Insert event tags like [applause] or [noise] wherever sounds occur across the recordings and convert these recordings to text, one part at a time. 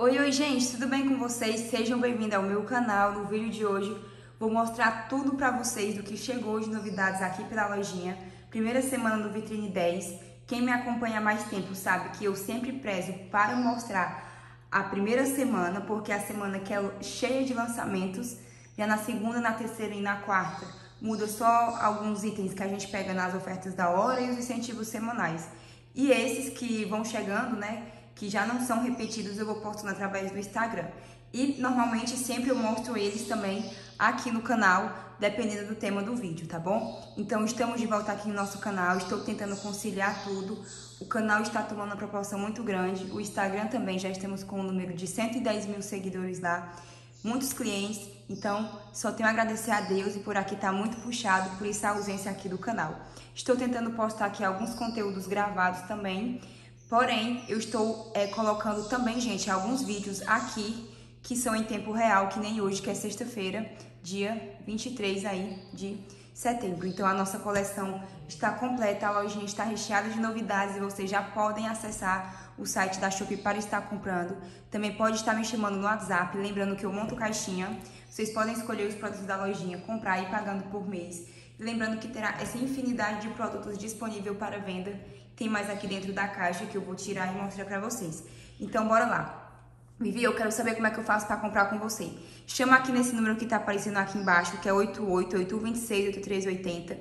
Oi, oi gente, tudo bem com vocês? Sejam bem-vindos ao meu canal. No vídeo de hoje vou mostrar tudo pra vocês do que chegou de novidades aqui pela lojinha. Primeira semana do Vitrine 10. Quem me acompanha há mais tempo sabe que eu sempre prezo para mostrar a primeira semana, porque é a semana que é cheia de lançamentos. Já na segunda, na terceira e na quarta muda só alguns itens que a gente pega nas ofertas da hora e os incentivos semanais. E esses que vão chegando, né, que já não são repetidos, eu vou postando através do Instagram. E normalmente sempre eu mostro eles também aqui no canal, dependendo do tema do vídeo, tá bom? Então estamos de volta aqui no nosso canal, estou tentando conciliar tudo. O canal está tomando uma proporção muito grande, o Instagram também, já estamos com um número de 110 mil seguidores lá, muitos clientes, então só tenho a agradecer a Deus e por aqui tá muito puxado, por isso a ausência aqui do canal. Estou tentando postar aqui alguns conteúdos gravados também, porém eu estou é, colocando também, gente, alguns vídeos aqui que são em tempo real, que nem hoje, que é sexta-feira, dia 23 aí de setembro. Então a nossa coleção está completa, a lojinha está recheada de novidades e vocês já podem acessar o site da Shopee para estar comprando. Também pode estar me chamando no WhatsApp, lembrando que eu monto caixinha. Vocês podem escolher os produtos da lojinha, comprar e ir pagando por mês. lembrando que terá essa infinidade de produtos disponível para venda. Tem mais aqui dentro da caixa que eu vou tirar e mostrar para vocês. Então bora lá. Vivi, eu quero saber como é que eu faço para comprar com você. Chama aqui nesse número que está aparecendo aqui embaixo, que é 88-826-8380.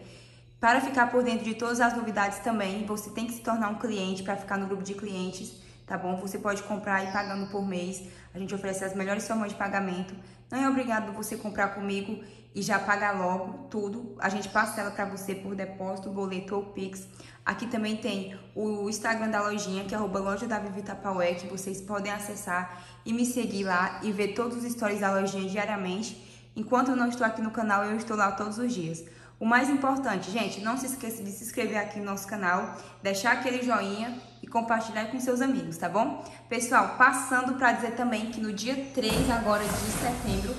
Para ficar por dentro de todas as novidades também, você tem que se tornar um cliente para ficar no grupo de clientes, tá bom? Você pode comprar e pagando por mês. A gente oferece as melhores formas de pagamento. Não é obrigado você comprar comigo e já pagar logo tudo. A gente parcela para você por depósito, boleto ou Pix. Aqui também tem o Instagram da lojinha, que é arroba loja da Vivi Tapaué, que vocês podem acessar e me seguir lá e ver todos os stories da lojinha diariamente. Enquanto eu não estou aqui no canal, eu estou lá todos os dias. O mais importante, gente, não se esqueça de se inscrever aqui no nosso canal, deixar aquele joinha e compartilhar com seus amigos, tá bom? Pessoal, passando para dizer também que no dia 3 agora de setembro,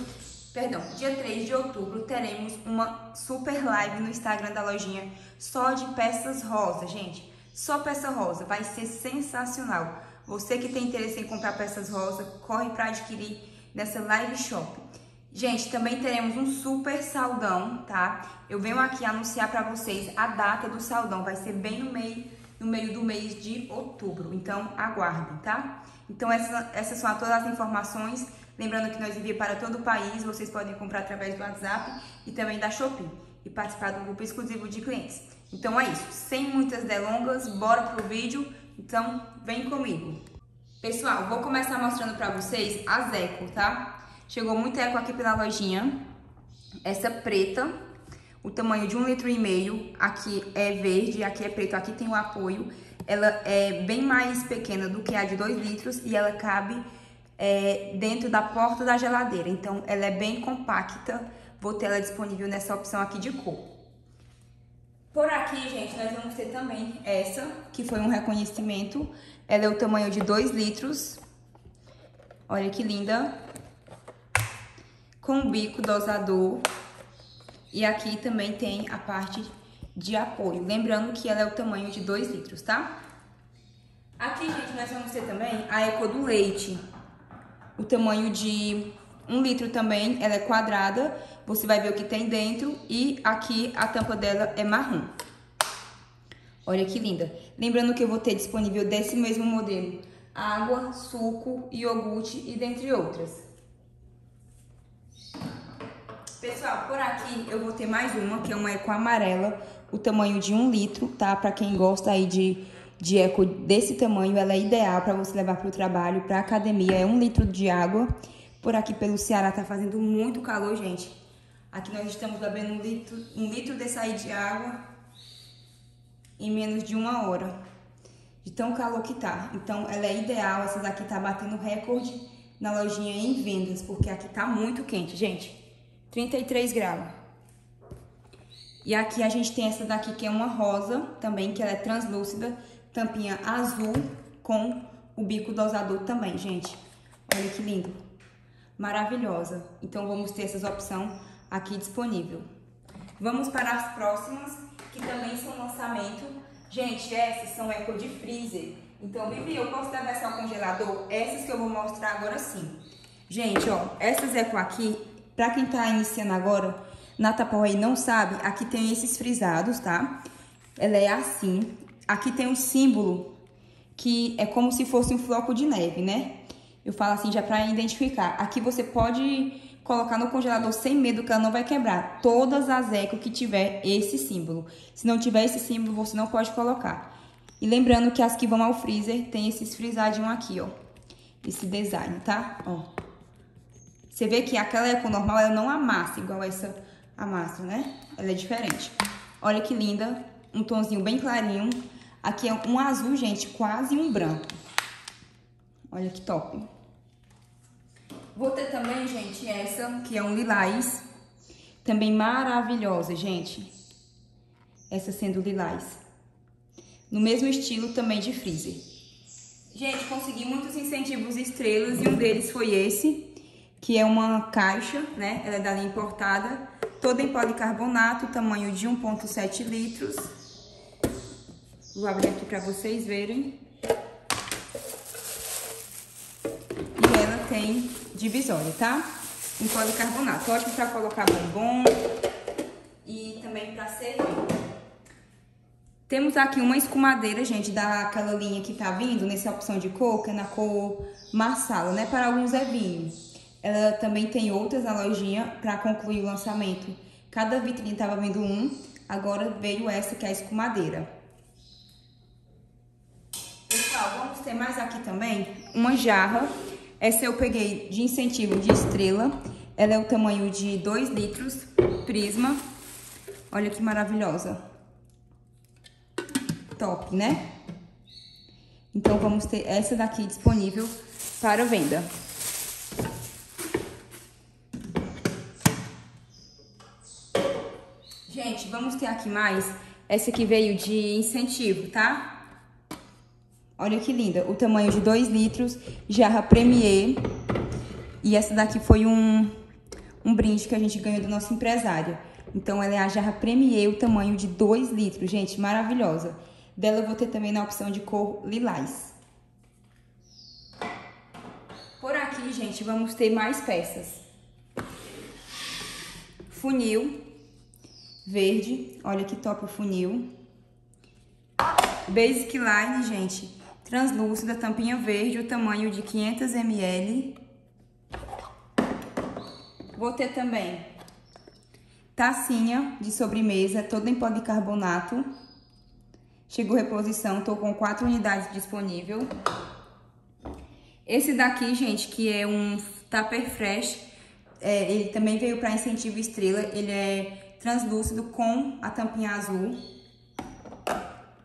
perdão, dia 3 de outubro, teremos uma super live no Instagram da lojinha só de peças rosa, gente. Só peça rosa, vai ser sensacional. Você que tem interesse em comprar peças rosa, corre para adquirir nessa live shop. Gente, também teremos um super saldão, tá? Eu venho aqui anunciar para vocês a data do saldão, vai ser bem no meio, no meio do mês de outubro, então aguardem, tá? Então essa, essas são todas as informações, lembrando que nós enviamos para todo o país, vocês podem comprar através do WhatsApp e também da Shopee e participar do grupo exclusivo de clientes. Então é isso, sem muitas delongas, bora pro vídeo, então vem comigo. Pessoal, vou começar mostrando para vocês a Zeco, tá? Chegou muito eco aqui pela lojinha. Essa preta, o tamanho de um litro e meio. Aqui é verde, aqui é preto, aqui tem o apoio. Ela é bem mais pequena do que a de 2 litros e ela cabe é, dentro da porta da geladeira. Então, ela é bem compacta. Vou ter ela disponível nessa opção aqui de cor. Por aqui, gente, nós vamos ter também essa, que foi um reconhecimento. Ela é o tamanho de 2 litros. Olha que linda com bico dosador. E aqui também tem a parte de apoio. Lembrando que ela é o tamanho de 2 litros, tá? Aqui, gente, nós vamos ter também a Eco do Leite. O tamanho de 1 um litro também, ela é quadrada. Você vai ver o que tem dentro. E aqui a tampa dela é marrom. Olha que linda. Lembrando que eu vou ter disponível desse mesmo modelo água, suco, iogurte e dentre outras. Pessoal, por aqui eu vou ter mais uma, que é uma eco amarela, o tamanho de um litro, tá? Pra quem gosta aí de, de eco desse tamanho, ela é ideal para você levar pro trabalho, pra academia. É um litro de água. Por aqui pelo Ceará tá fazendo muito calor, gente. Aqui nós estamos bebendo um litro, um litro de aí de água em menos de uma hora. De tão calor que tá. Então ela é ideal, essa daqui tá batendo recorde na lojinha em vendas, porque aqui tá muito quente, gente. 33 graus. E aqui a gente tem essa daqui que é uma rosa também, que ela é translúcida, tampinha azul com o bico dosador também, gente. Olha que lindo. Maravilhosa. Então vamos ter essas opções aqui disponível. Vamos para as próximas, que também são lançamento. Gente, essas são eco de freezer. Então, Vivi, eu posso essa ao congelador? Essas que eu vou mostrar agora sim. Gente, ó, essas Eco aqui, pra quem tá iniciando agora, na Tapoé não sabe, aqui tem esses frisados, tá? Ela é assim. Aqui tem um símbolo que é como se fosse um floco de neve, né? Eu falo assim já pra identificar. Aqui você pode colocar no congelador sem medo que ela não vai quebrar. Todas as eco que tiver esse símbolo. Se não tiver esse símbolo, você não pode colocar. E lembrando que as que vão ao freezer tem esses frisadinhos aqui, ó. Esse design, tá? Ó. Você vê que aquela eco normal, ela não amassa igual essa amassa, né? Ela é diferente. Olha que linda. Um tonzinho bem clarinho. Aqui é um azul, gente, quase um branco. Olha que top. Vou ter também, gente, essa, que é um lilás. Também maravilhosa, gente. Essa sendo lilás. No mesmo estilo também de freezer. Gente, consegui muitos incentivos estrelas e um deles foi esse, que é uma caixa, né? Ela é da linha importada, toda em policarbonato, tamanho de 1.7 litros. Vou abrir aqui para vocês verem. E ela tem divisória, tá? Em policarbonato. Ótimo para colocar bombom e também para servir. Temos aqui uma escumadeira, gente, daquela linha que tá vindo, nessa opção de cor, que é na cor marsala, né? Para alguns é vinho. Ela também tem outras na lojinha para concluir o lançamento. Cada vitrine tava vendo um, agora veio essa que é a escumadeira. Vamos ter mais aqui também uma jarra. Essa eu peguei de incentivo de estrela. Ela é o tamanho de 2 litros, prisma. Olha que maravilhosa. Top, né? Então, vamos ter essa daqui disponível para venda. Gente, vamos ter aqui mais. Essa aqui veio de incentivo, tá? Olha que linda. O tamanho de 2 litros, jarra Premier. E essa daqui foi um, um brinde que a gente ganhou do nosso empresário. Então, ela é a jarra Premier, o tamanho de 2 litros. Gente, maravilhosa. Dela eu vou ter também na opção de cor lilás. Por aqui, gente, vamos ter mais peças. Funil verde. Olha que top o funil. Basic Line, gente translúcida, tampinha verde, o tamanho de 500 ml. Vou ter também tacinha de sobremesa, toda em policarbonato. Chegou reposição, tô com quatro unidades disponível. Esse daqui, gente, que é um Tupper Fresh, é, ele também veio para incentivo estrela, ele é translúcido com a tampinha azul.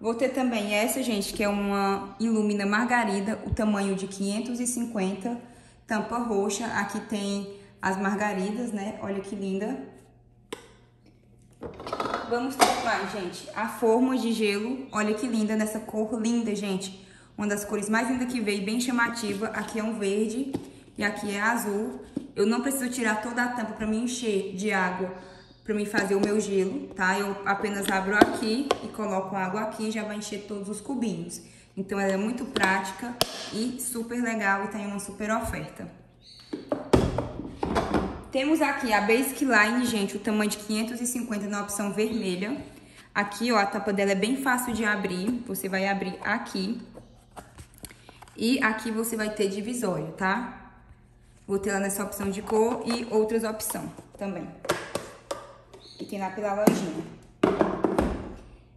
Vou ter também essa, gente, que é uma Illumina Margarida, o tamanho de 550, tampa roxa. Aqui tem as margaridas, né? Olha que linda. Vamos ter gente, a forma de gelo. Olha que linda, nessa cor linda, gente. Uma das cores mais lindas que veio, bem chamativa. Aqui é um verde e aqui é azul. Eu não preciso tirar toda a tampa para me encher de água para mim fazer o meu gelo, tá? Eu apenas abro aqui e coloco água aqui e já vai encher todos os cubinhos. Então, ela é muito prática e super legal e tem uma super oferta. Temos aqui a Basic Line, gente, o tamanho de 550 na opção vermelha. Aqui, ó, a tapa dela é bem fácil de abrir. Você vai abrir aqui. E aqui você vai ter divisória, tá? Vou ter lá nessa opção de cor e outras opções também que tem lá pela lojinha.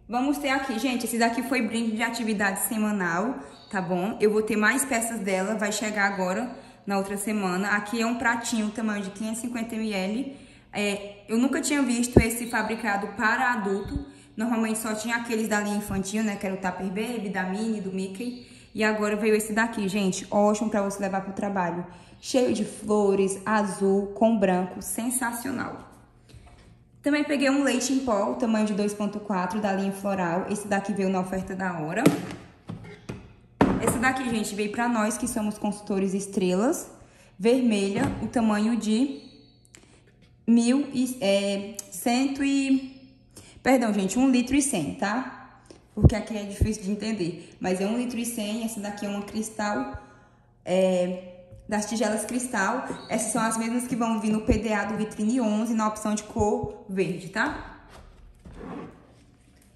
Vamos ter aqui, gente, esse daqui foi brinde de atividade semanal, tá bom? Eu vou ter mais peças dela, vai chegar agora na outra semana. Aqui é um pratinho, tamanho de 550ml. É, eu nunca tinha visto esse fabricado para adulto. Normalmente só tinha aqueles da linha infantil, né? Que era o Tupper Baby, da Minnie, do Mickey. E agora veio esse daqui, gente. Ótimo para você levar pro trabalho. Cheio de flores, azul, com branco. Sensacional. Também peguei um leite em pó, tamanho de 2.4 da linha floral. Esse daqui veio na oferta da hora. Esse daqui, gente, veio pra nós que somos consultores estrelas. Vermelha, o tamanho de mil e, é, cento e... Perdão, gente, um litro e cem, tá? porque aqui é difícil de entender. Mas é 1 litro e 100, essa daqui é uma cristal, é, das tigelas cristal. Essas são as mesmas que vão vir no PDA do Vitrine 11, na opção de cor verde, tá?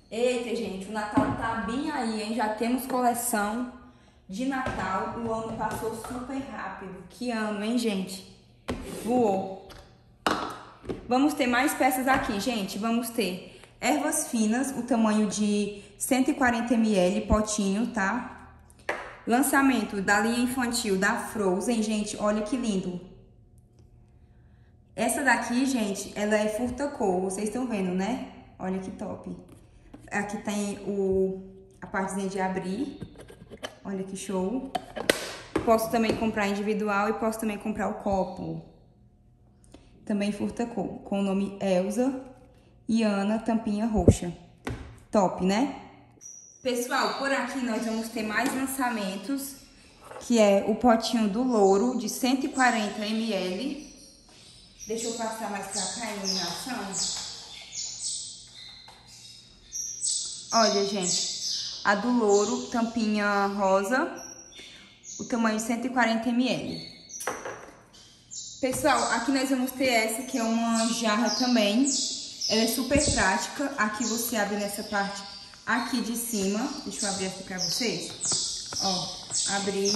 Eita, gente, o Natal tá bem aí, hein? Já temos coleção de Natal. O ano passou super rápido. Que ano, hein, gente? Voou. Vamos ter mais peças aqui, gente. Vamos ter ervas finas, o tamanho de 140 ml, potinho, tá? Lançamento da linha infantil da Frozen, gente, olha que lindo. Essa daqui, gente, ela é furta cor, vocês estão vendo, né? Olha que top. Aqui tem o, a partezinha de abrir, olha que show. Posso também comprar individual e posso também comprar o copo. Também furta cor, com o nome Elza e Ana Tampinha Roxa. Top, né? Pessoal, por aqui nós vamos ter mais lançamentos, que é o potinho do louro de 140 ml. Deixa eu passar mais pra cá a iluminação. Olha, gente, a do louro, tampinha rosa, o tamanho de 140 ml. Pessoal, aqui nós vamos ter essa, que é uma jarra também. Ela é super prática. Aqui você abre nessa parte aqui de cima. Deixa eu abrir aqui pra vocês. Ó, abri.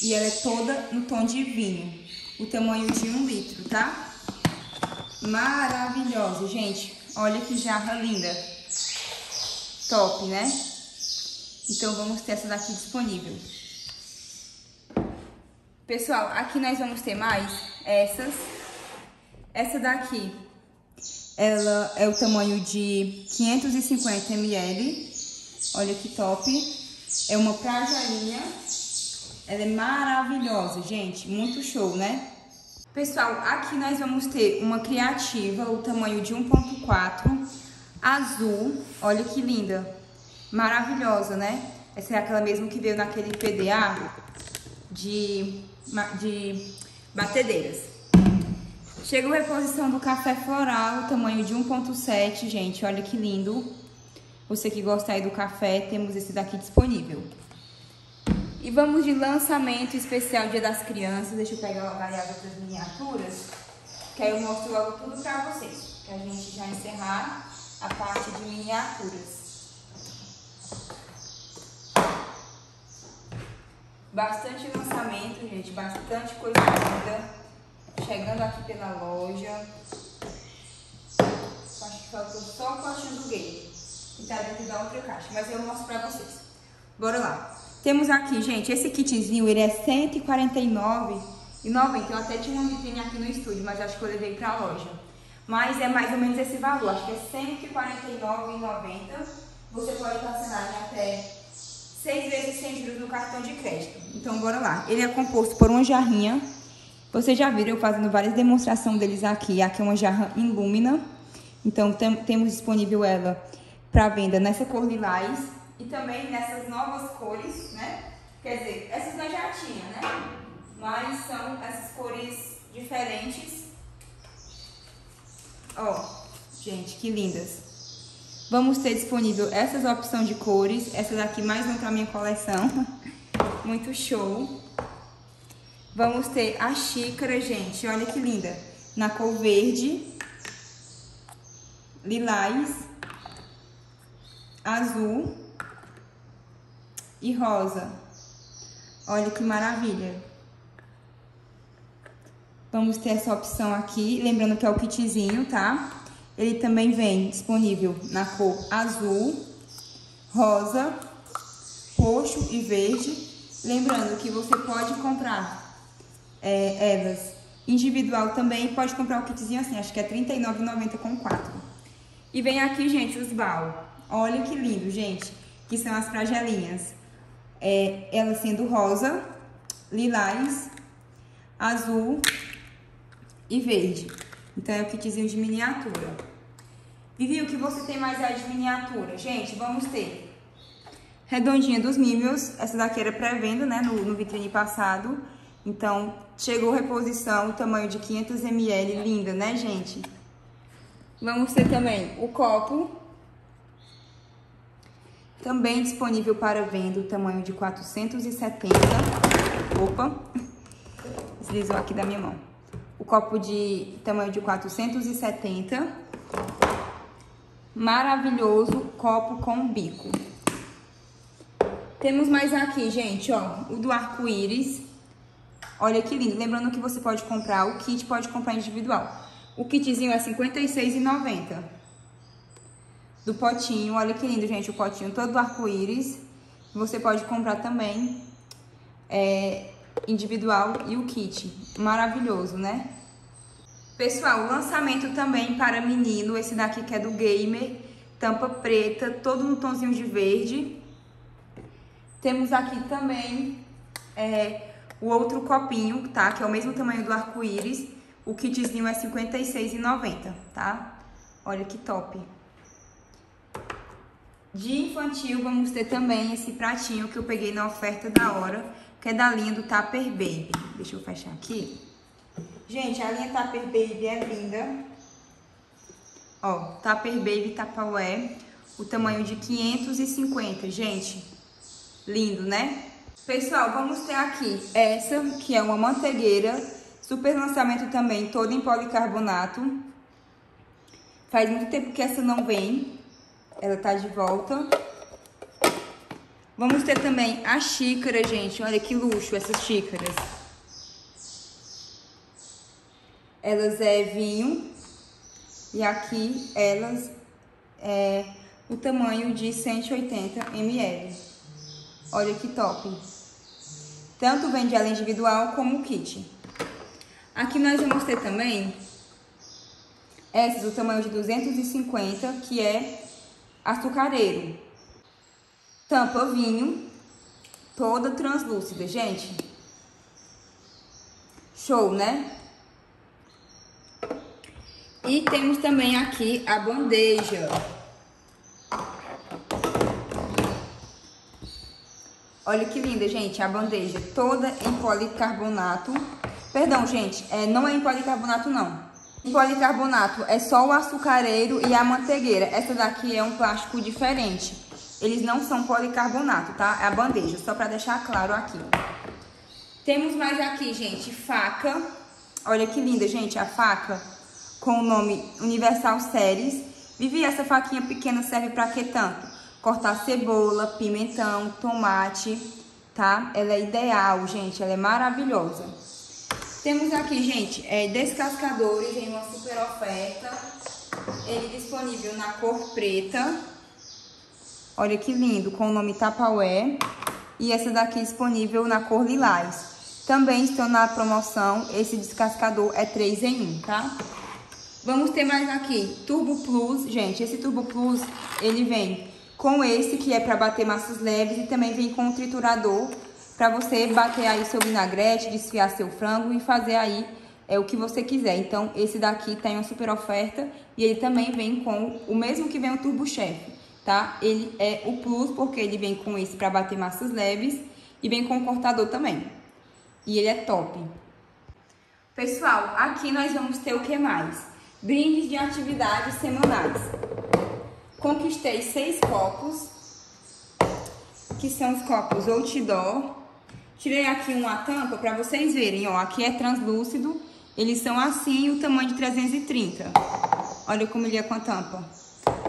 E ela é toda no tom de vinho. O tamanho de um litro, tá? Maravilhosa, gente. Olha que jarra linda. Top, né? Então, vamos ter essa daqui disponível. Pessoal, aqui nós vamos ter mais essas. Essa daqui, ela é o tamanho de 550 ml. Olha que top. É uma prajalinha. Ela é maravilhosa, gente. Muito show, né? Pessoal, aqui nós vamos ter uma criativa, o tamanho de 1.4, azul. Olha que linda. Maravilhosa, né? Essa é aquela mesmo que veio naquele PDA de de batedeiras. Chega a reposição do café floral, tamanho de 1.7, gente, olha que lindo. Você que gosta aí do café, temos esse daqui disponível. E vamos de lançamento especial Dia das Crianças. Deixa eu pegar logo ali as outras miniaturas, que aí eu mostro logo tudo pra vocês. Pra gente já encerrar a parte de miniaturas. Bastante lançamento, gente. Bastante coisa linda. Chegando aqui pela loja. Acho que faltou só o potinho do game. Que tá dentro da outra caixa. Mas eu mostro pra vocês. Bora lá. Temos aqui, gente, esse kitzinho, ele é R$149,90. Eu até tinha uma vitrine aqui no estúdio, mas acho que eu levei pra loja. Mas é mais ou menos esse valor. Acho que é R$149,90. Você pode parcelar em até seis vezes sem juros no cartão de crédito. Então, bora lá. Ele é composto por uma jarrinha. Vocês já viram eu fazendo várias demonstrações deles aqui. Aqui é uma jarra Illumina. Então, tem, temos disponível ela para venda nessa cor lilás e também nessas novas cores, né? Quer dizer, essas nós já tinha, né? Mas são essas cores diferentes. Ó, gente, que lindas. Vamos ter disponível essas opções de cores. Essa daqui mais um para minha coleção. [laughs] Muito show. Vamos ter a xícara, gente. Olha que linda. Na cor verde, lilás, azul e rosa. Olha que maravilha. Vamos ter essa opção aqui. Lembrando que é o kitzinho, tá? Ele também vem disponível na cor azul, rosa, roxo e verde. Lembrando que você pode comprar é, elas individual também pode comprar o kitzinho assim, acho que é R$39,90 com quatro. E vem aqui, gente, os bal. Olha que lindo, gente, que são as fragelinhas. É, ela sendo rosa, lilás, azul e verde. Então, é o kitzinho de miniatura. Vivi, o que você tem mais aí de miniatura? Gente, vamos ter redondinha dos Mimios. Essa daqui era pré-venda, né, no, no vitrine passado. Então, chegou reposição, tamanho de 500 ml, linda, né, gente? Vamos ter também o copo. Também disponível para venda o tamanho de 470. Opa, deslizou aqui da minha mão. O copo de tamanho de 470. Maravilhoso copo com bico. Temos mais aqui, gente, ó, o do arco-íris. Olha que lindo. Lembrando que você pode comprar o kit, pode comprar individual. O kitzinho é R$ 56,90. Do potinho, olha que lindo, gente, o potinho todo arco-íris. Você pode comprar também é, individual e o kit. Maravilhoso, né? Pessoal, lançamento também para menino, esse daqui que é do Gamer, tampa preta, todo no tonzinho de verde. Temos aqui também é, o outro copinho, tá? Que é o mesmo tamanho do arco-íris. O kitzinho é R$ 56,90, tá? Olha que top. De infantil, vamos ter também esse pratinho que eu peguei na oferta da hora, que é da linha do Tupper Baby. Deixa eu fechar aqui. Gente, a linha Tupper Baby é linda. Ó, Tupper Baby Tupperware, o tamanho de 550, gente. Lindo, né? Pessoal, vamos ter aqui essa, que é uma manteigueira, super lançamento também, toda em policarbonato. Faz muito tempo que essa não vem, ela tá de volta. Vamos ter também a xícara, gente, olha que luxo essas xícaras. Elas é vinho e aqui elas é o tamanho de 180 ml. Olha que top. Tanto vende ela individual como kit. Aqui nós vamos ter também essas do tamanho de 250, que é açucareiro. Tampa vinho, toda translúcida, gente. Show, né? E temos também aqui a bandeja. Olha que linda, gente, a bandeja toda em policarbonato. Perdão, gente, é, não é em policarbonato, não. Em policarbonato é só o açucareiro e a manteigueira. Essa daqui é um plástico diferente. Eles não são policarbonato, tá? É a bandeja, só pra deixar claro aqui. Temos mais aqui, gente, faca. Olha que linda, gente, a faca com o nome Universal Series. Vivi, essa faquinha pequena serve pra que tanto? Cortar cebola, pimentão, tomate, tá? Ela é ideal, gente, ela é maravilhosa. Temos aqui, gente, é, descascadores em uma super oferta. Ele disponível na cor preta. Olha que lindo, com o nome Tapaué. E essa daqui disponível na cor lilás. Também estão na promoção, esse descascador é 3 em 1, tá? Vamos ter mais aqui, Turbo Plus. Gente, esse Turbo Plus, ele vem com esse que é para bater massas leves e também vem com um triturador para você bater aí seu vinagrete, desfiar seu frango e fazer aí é o que você quiser. Então, esse daqui tem uma super oferta e ele também vem com o mesmo que vem o Turbo Chef, tá? Ele é o Plus porque ele vem com esse para bater massas leves e vem com o cortador também. E ele é top. Pessoal, aqui nós vamos ter o que mais? Brindes de atividades semanais. Conquistei seis copos, que são os copos outdoor. Tirei aqui uma tampa para vocês verem, ó, aqui é translúcido, eles são assim, o tamanho de 330. Olha como ele é com a tampa.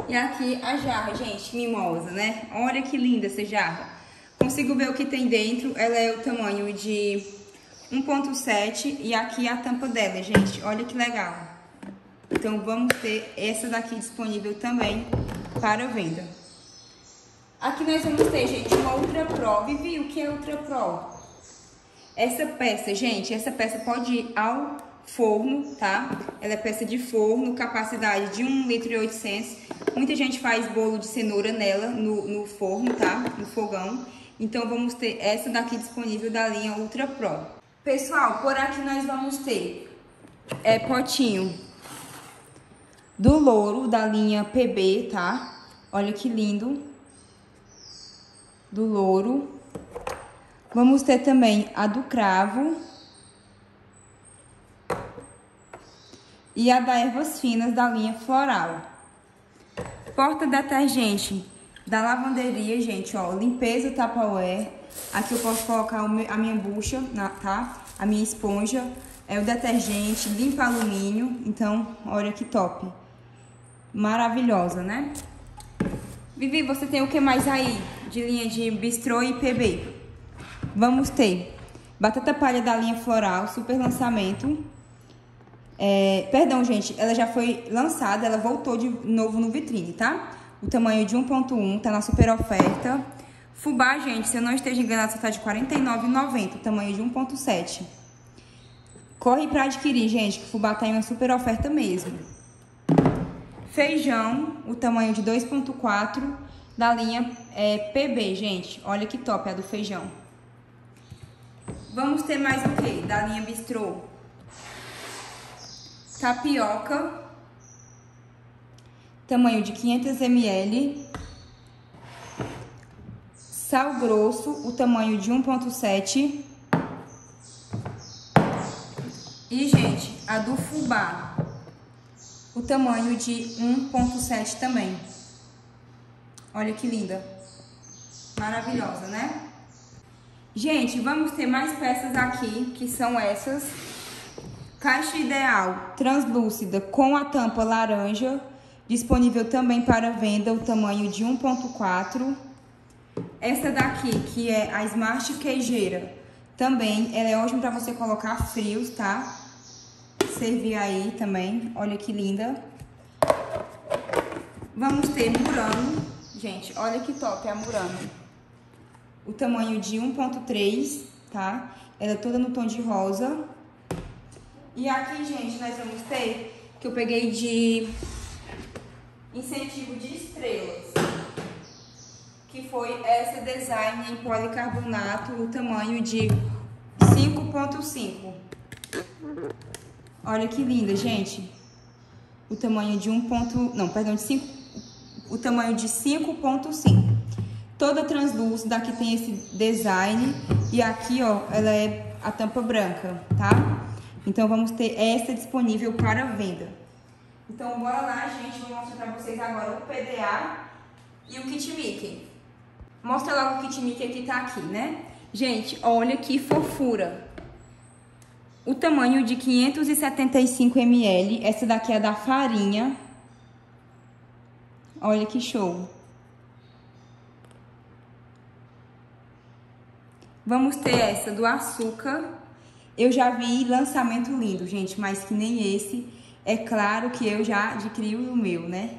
E aqui a jarra, gente, mimosa, né? Olha que linda essa jarra. Consigo ver o que tem dentro, ela é o tamanho de 1.7 e aqui a tampa dela, gente, olha que legal. Então, vamos ter essa daqui disponível também para venda. Aqui nós vamos ter, gente, uma Ultra Pro. Vivi, o que é Ultra Pro? Essa peça, gente, essa peça pode ir ao forno, tá? Ela é peça de forno, capacidade de 1 litro e 800. Muita gente faz bolo de cenoura nela, no, no forno, tá? No fogão. Então, vamos ter essa daqui disponível da linha Ultra Pro. Pessoal, por aqui nós vamos ter é, potinho do louro da linha PB, tá? Olha que lindo. Do louro. Vamos ter também a do cravo. E a da ervas finas da linha floral. Porta detergente Da lavanderia, gente, ó, limpeza Tupperware. Aqui eu posso colocar a minha bucha, tá? A minha esponja. É o detergente, limpa alumínio. Então, olha que top. Maravilhosa, né? Vivi, você tem o que mais aí? De linha de bistrô e PB. Vamos ter batata palha da linha floral, super lançamento. É, perdão, gente, ela já foi lançada, ela voltou de novo no vitrine, tá? O tamanho de 1.1, tá na super oferta. Fubá, gente, se eu não esteja enganado, tá de R$ 49,90, tamanho de 1.7. Corre para adquirir, gente, que fubá tá em uma super oferta mesmo. Feijão, o tamanho de 2.4, da linha é, PB, gente. Olha que top a do feijão. Vamos ter mais o que? Da linha Bistrô tapioca, tamanho de 500 ml, sal grosso, o tamanho de 1.7 e, gente, a do fubá, o tamanho de 1.7 também. Olha que linda. Maravilhosa, né? Gente, vamos ter mais peças aqui, que são essas. Caixa ideal translúcida com a tampa laranja, disponível também para venda, o tamanho de 1.4. Essa daqui, que é a Smart Queijeira, também, ela é ótima para você colocar frios, tá? Servir aí também, olha que linda. Vamos ter Murano, gente, olha que top a Murano. O tamanho de 1.3, tá? Ela é toda no tom de rosa. E aqui, gente, nós vamos ter, que eu peguei de incentivo de estrelas, que foi essa design em policarbonato, o tamanho de 5.5. Olha que linda, gente. O tamanho de 1. Ponto, não, perdão, de 5, o tamanho de 5.5. Toda translúcida, aqui tem esse design e aqui, ó, ela é a tampa branca, tá? Então, vamos ter essa disponível para venda. Então, bora lá, gente. Vou mostrar para vocês agora o PDA e o kit Mickey. Mostra logo o kit Mickey que tá aqui, né? Gente, olha que fofura. O tamanho de 575 ml. Essa daqui é da farinha. Olha que show. Vamos ter essa do açúcar eu já vi lançamento lindo, gente, mas que nem esse. É claro que eu já adquiri o meu, né?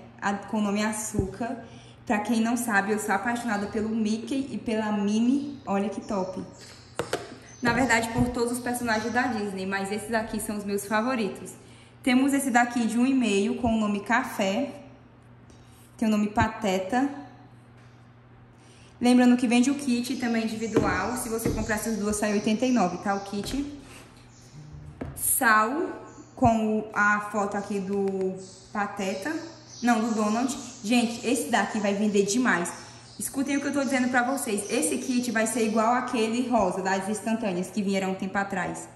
Com o nome Açúcar. Pra quem não sabe, eu sou apaixonada pelo Mickey e pela Minnie. Olha que top. Na verdade, por todos os personagens da Disney, mas esses aqui são os meus favoritos. Temos esse daqui de um e meio com o nome Café. Tem o nome Pateta. Lembrando que vende o kit também individual. Se você comprar essas duas, sai 89, tá? O kit sal com a foto aqui do Pateta, não, do Donald. Gente, esse daqui vai vender demais. Escutem o que eu tô dizendo pra vocês. Esse kit vai ser igual aquele rosa das instantâneas que vieram um tempo atrás.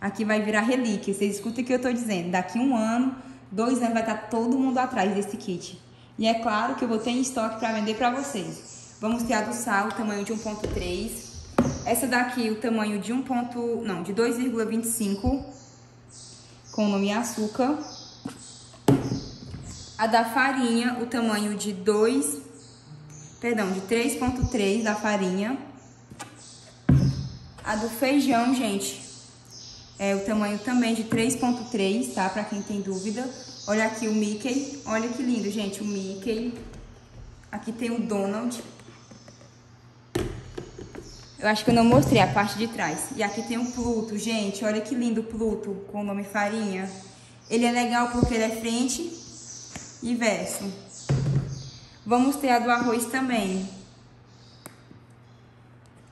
Aqui vai virar relíquia. Vocês escutem o que eu tô dizendo. Daqui um ano, dois anos, vai estar tá todo mundo atrás desse kit. E é claro que eu vou ter em estoque para vender para vocês. Vamos ter a do sal, tamanho de 1.3. Essa daqui, o tamanho de 1. não, de 2,25 com o nome açúcar. A da farinha, o tamanho de 2, perdão, de 3.3 da farinha. A do feijão, gente, é o tamanho também de 3.3, tá? Pra quem tem dúvida. Olha aqui o Mickey, olha que lindo, gente, o Mickey. Aqui tem o Donald. Eu acho que eu não mostrei a parte de trás. E aqui tem o Pluto, gente. Olha que lindo o Pluto com o nome Farinha. Ele é legal porque ele é frente e verso. Vamos ter a do arroz também.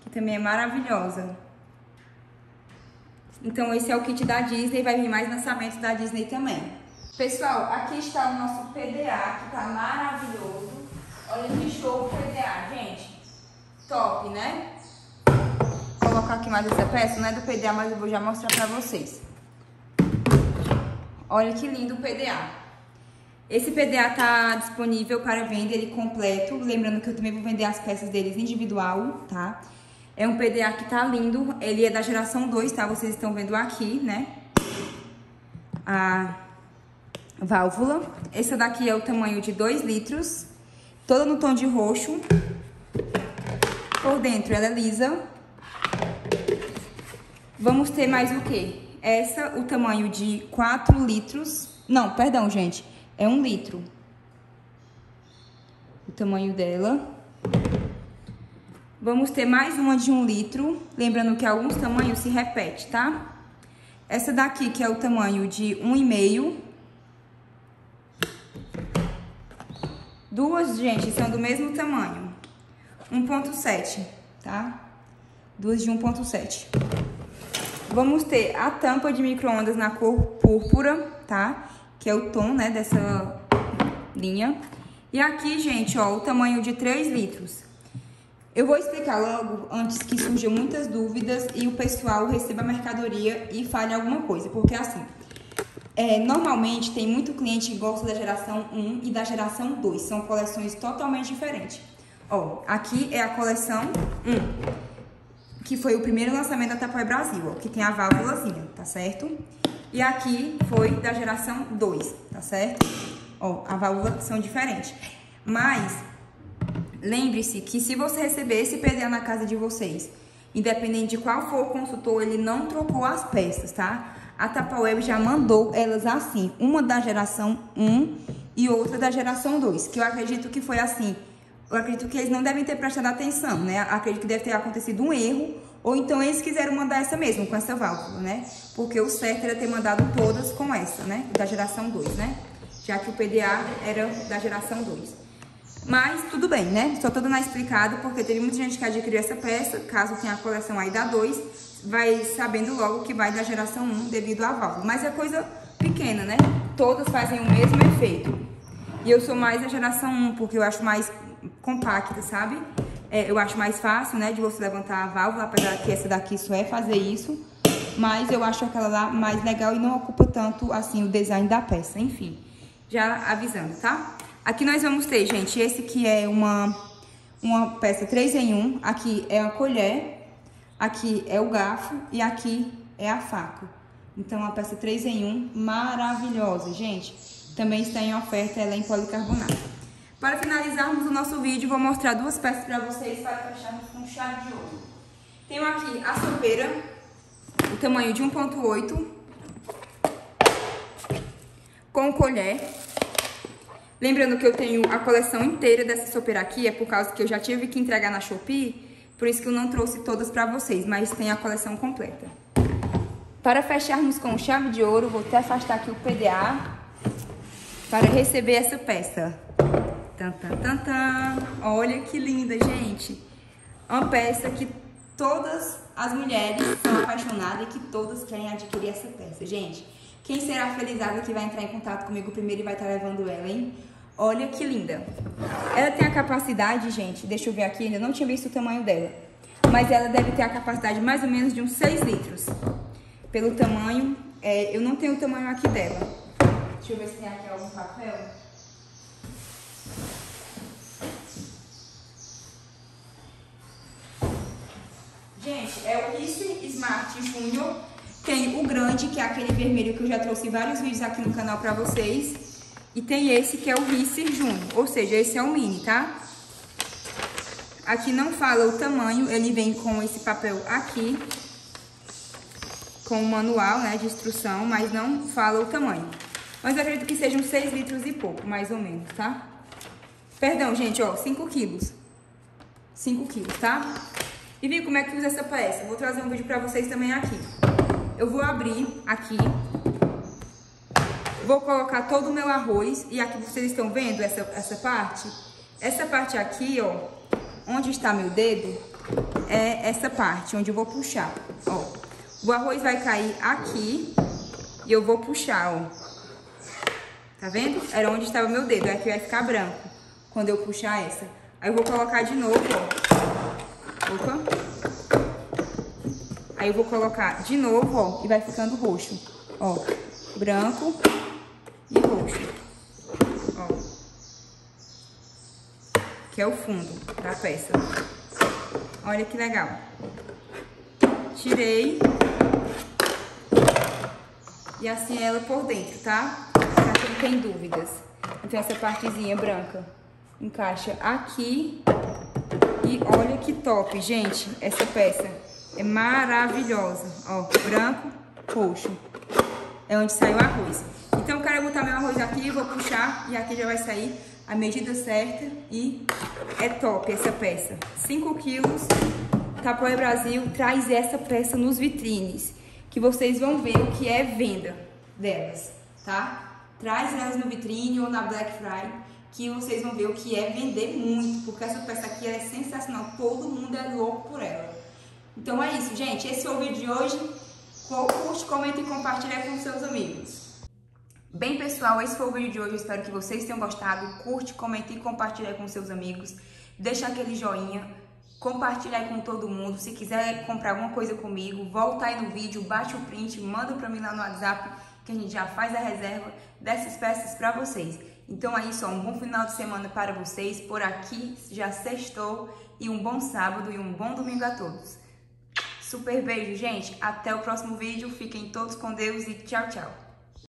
Que também é maravilhosa. Então esse é o kit da Disney. Vai vir mais lançamentos da Disney também. Pessoal, aqui está o nosso PDA, que tá maravilhoso. Olha que show o PDA, gente. Top, né? colocar aqui mais essa peça, não é do PDA, mas eu vou já mostrar pra vocês. Olha que lindo o PDA. Esse PDA tá disponível para venda, ele completo. Lembrando que eu também vou vender as peças deles individual, tá? É um PDA que tá lindo, ele é da geração 2, tá? Vocês estão vendo aqui, né? A válvula. Essa daqui é o tamanho de 2 litros, toda no tom de roxo. Por dentro ela é lisa. Vamos ter mais o quê? Essa, o tamanho de 4 litros. Não, perdão, gente. É um litro. O tamanho dela. Vamos ter mais uma de um litro. Lembrando que alguns tamanhos se repete, tá? Essa daqui, que é o tamanho de 1,5. Duas, gente, são do mesmo tamanho. 1,7, tá? Duas de 1,7. Vamos ter a tampa de micro-ondas na cor púrpura, tá? Que é o tom, né, dessa linha. E aqui, gente, ó, o tamanho de 3 litros. Eu vou explicar logo, antes que surjam muitas dúvidas e o pessoal receba a mercadoria e fale alguma coisa. Porque, assim, é, normalmente tem muito cliente que gosta da geração 1 e da geração 2. São coleções totalmente diferentes. Ó, aqui é a coleção 1 que foi o primeiro lançamento da Tapoé Brasil, ó, que tem a válvulazinha, tá certo? E aqui foi da geração 2, tá certo? Ó, a válvula são diferentes. Mas, lembre-se que se você receber esse PDA na casa de vocês, independente de qual for o consultor, ele não trocou as peças, tá? A Tapaweb já mandou elas assim, uma da geração 1 e outra da geração 2, que eu acredito que foi assim, eu acredito que eles não devem ter prestado atenção, né? Acredito que deve ter acontecido um erro, ou então eles quiseram mandar essa mesmo, com essa válvula, né? Porque o certo era ter mandado todas com essa, né? Da geração 2, né? Já que o PDA era da geração 2. Mas tudo bem, né? Só tô dando explicado porque teve muita gente que adquiriu essa peça, caso tenha a coleção aí da 2, vai sabendo logo que vai da geração 1 devido à válvula. Mas é coisa pequena, né? Todas fazem o mesmo efeito. E eu sou mais da geração 1, porque eu acho mais compacta, sabe? É, eu acho mais fácil, né, de você levantar a válvula, apesar que essa daqui só é fazer isso. Mas eu acho aquela lá mais legal e não ocupa tanto, assim, o design da peça. Enfim, já avisando, tá? Aqui nós vamos ter, gente, esse que é uma, uma peça 3 em 1. Aqui é a colher, aqui é o garfo e aqui é a faca. Então, a peça 3 em 1, maravilhosa, gente. Também está em oferta, ela é em policarbonato. Para finalizarmos o nosso vídeo, vou mostrar duas peças para vocês para fecharmos com chave de ouro. Tenho aqui a sopeira, o tamanho de 1.8, com colher. Lembrando que eu tenho a coleção inteira dessa sopeira aqui, é por causa que eu já tive que entregar na Shopee, por isso que eu não trouxe todas para vocês, mas tem a coleção completa. Para fecharmos com chave de ouro, vou até afastar aqui o PDA para receber essa peça. Tan, tan, tan, tan. Olha que linda, gente. Uma peça que todas as mulheres são apaixonadas e que todas querem adquirir essa peça. Gente, quem será felizada que vai entrar em contato comigo primeiro e vai estar levando ela, hein? Olha que linda. Ela tem a capacidade, gente, deixa eu ver aqui, ainda não tinha visto o tamanho dela. Mas ela deve ter a capacidade mais ou menos de uns 6 litros. Pelo tamanho, é, eu não tenho o tamanho aqui dela. Deixa eu ver se tem aqui algum papel. Gente, é o Risse Smart Junior. Tem o grande, que é aquele vermelho que eu já trouxe vários vídeos aqui no canal pra vocês. E tem esse que é o Risse Junior, ou seja, esse é o mini, tá? Aqui não fala o tamanho, ele vem com esse papel aqui, com o manual, né, de instrução, mas não fala o tamanho. Mas eu acredito que sejam 6 litros e pouco, mais ou menos, tá? Perdão, gente, ó, 5 quilos. 5 quilos, tá? E vi como é que usa essa peça. Vou trazer um vídeo pra vocês também aqui. Eu vou abrir aqui. Vou colocar todo o meu arroz. E aqui vocês estão vendo essa, essa parte? Essa parte aqui, ó. Onde está meu dedo, é essa parte, onde eu vou puxar, ó. O arroz vai cair aqui e eu vou puxar, ó. Tá vendo? Era onde estava meu dedo, aqui vai ficar branco quando eu puxar essa. Aí eu vou colocar de novo, ó. Opa. Aí eu vou colocar de novo, ó, e vai ficando roxo. Ó, branco e roxo. que é o fundo da peça. Olha que legal. Tirei. E assim ela por dentro, tá? Pra quem tem dúvidas. Então essa partezinha branca encaixa aqui. E olha que top, gente, essa peça. É maravilhosa. Ó, branco, roxo. É onde sai o arroz. Então eu quero botar meu arroz aqui, vou puxar e aqui já vai sair a medida certa e é top essa peça. 5 quilos, Tapoé Brasil traz essa peça nos vitrines, que vocês vão ver o que é venda delas, tá? Traz elas no vitrine ou na Black Friday, que vocês vão ver o que é vender muito, porque essa peça aqui é sensacional, todo mundo é louco por ela. Então é isso, gente, esse foi o vídeo de hoje. Curte, comenta e compartilha com seus amigos. Bem, pessoal, esse foi o vídeo de hoje. Espero que vocês tenham gostado. Curte, comente e compartilhe com seus amigos. Deixa aquele joinha. Compartilha aí com todo mundo. Se quiser comprar alguma coisa comigo, volta aí no vídeo, bate o print, manda para mim lá no WhatsApp que a gente já faz a reserva dessas peças para vocês. Então é isso, um bom final de semana para vocês. Por aqui já sextou e um bom sábado e um bom domingo a todos. Super beijo, gente. Até o próximo vídeo. Fiquem todos com Deus e tchau, tchau.